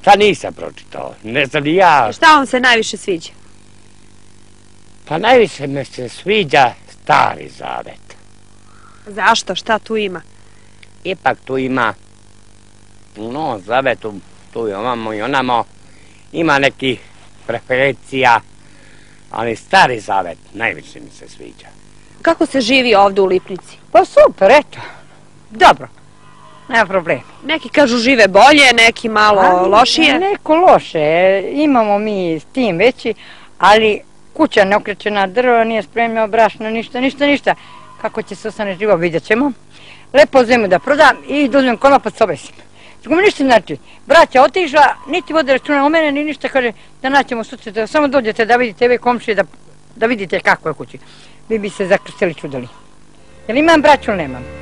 Šta nisam pročitao? Ne znam ni ja. Šta vam se najviše sviđa? Pa najviše me se sviđa stari zavet. Zašto? Šta tu ima? Ipak tu ima u novom zavetu, tu i ovamo i onamo, ima neki preferencija, ali stari zavet najviše mi se sviđa. Kako se živi ovdje u Lipnici? Pa super, eto. Dobro. Nema problema. Neki kažu žive bolje, neki malo A, lošije. Neko loše. Imamo mi s tim veći, ali kuća ne okrećena drva, nije spremio brašno, ništa, ništa, ništa. Kako će se ostane živo, vidjet ćemo. Lepo zemlju da prodam i dozvim konopac obesim. Tako mi ništa znači, braća otišla, niti vode računa o mene, ni ništa, kaže da naćemo sutra, da samo dođete da vidite ove komšije, da, da vidite kako je kući. Vi bi se zakrstili čudili. Jel imam braću ili nemam?